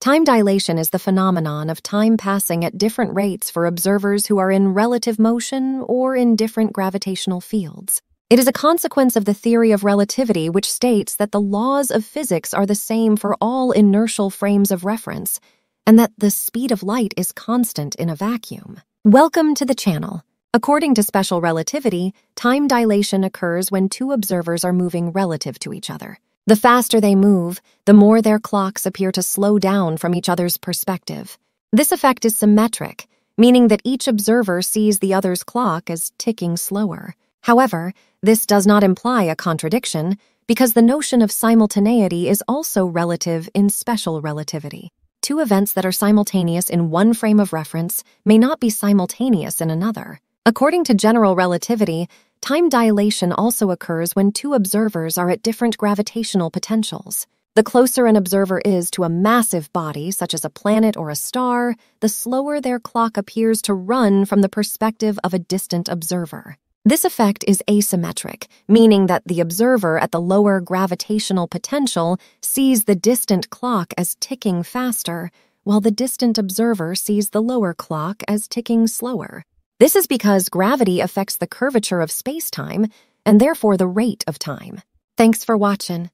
Time dilation is the phenomenon of time passing at different rates for observers who are in relative motion or in different gravitational fields. It is a consequence of the theory of relativity, which states that the laws of physics are the same for all inertial frames of reference, and that the speed of light is constant in a vacuum. Welcome to the channel. According to special relativity, time dilation occurs when two observers are moving relative to each other. The faster they move, the more their clocks appear to slow down from each other's perspective. This effect is symmetric, meaning that each observer sees the other's clock as ticking slower. However, this does not imply a contradiction, because the notion of simultaneity is also relative in special relativity. Two events that are simultaneous in one frame of reference may not be simultaneous in another. According to general relativity, Time dilation also occurs when two observers are at different gravitational potentials. The closer an observer is to a massive body, such as a planet or a star, the slower their clock appears to run from the perspective of a distant observer. This effect is asymmetric, meaning that the observer at the lower gravitational potential sees the distant clock as ticking faster, while the distant observer sees the lower clock as ticking slower. This is because gravity affects the curvature of space-time and therefore the rate of time. Thanks for watching.